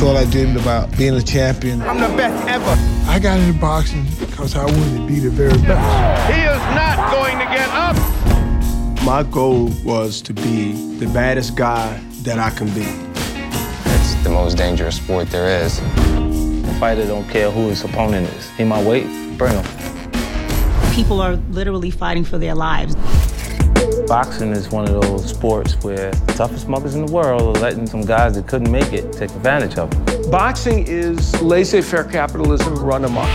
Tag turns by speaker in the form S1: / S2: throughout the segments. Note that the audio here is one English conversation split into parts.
S1: thought I dreamed about being a champion.
S2: I'm the best ever.
S3: I got into boxing because I wanted to be the very best.
S2: He is not going to get up.
S4: My goal was to be the baddest guy that I can be.
S5: It's the most dangerous sport there is.
S6: A fighter don't care who his opponent is. He might wait, bring him.
S7: People are literally fighting for their lives.
S6: Boxing is one of those sports where the toughest muggers in the world are letting some guys that couldn't make it take advantage of them.
S4: Boxing is laissez-faire capitalism run amok.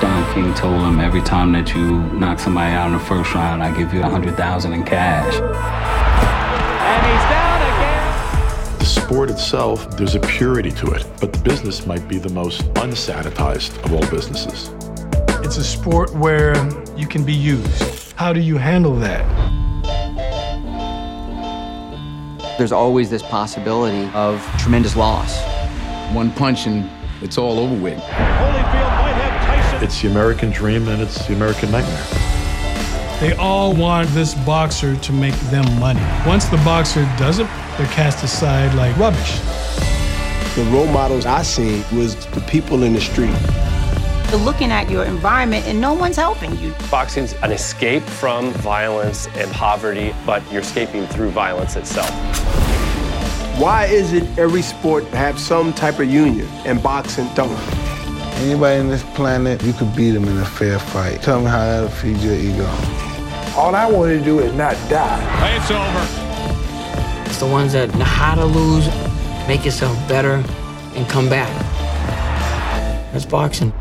S8: Don King told him every time that you knock somebody out in the first round, I give you a hundred thousand in cash.
S9: And he's down again.
S10: The sport itself, there's a purity to it, but the business might be the most unsanitized of all businesses.
S3: It's a sport where you can be used. How do you handle that?
S11: There's always this possibility of tremendous loss.
S12: One punch and it's all over with.
S9: Holyfield might have Tyson.
S10: It's the American dream and it's the American nightmare.
S3: They all want this boxer to make them money. Once the boxer doesn't, they're cast aside like rubbish.
S4: The role models I seen was the people in the street.
S7: You're looking at your environment and no one's helping you.
S13: Boxing's an escape from violence and poverty, but you're escaping through violence itself.
S4: Why is it every sport have some type of union and boxing don't?
S1: Anybody on this planet, you could beat them in a fair fight. Tell me how that'll feed your ego.
S3: All I want to do is not die.
S9: It's over.
S14: It's the ones that know how to lose, make yourself better, and come back. That's boxing.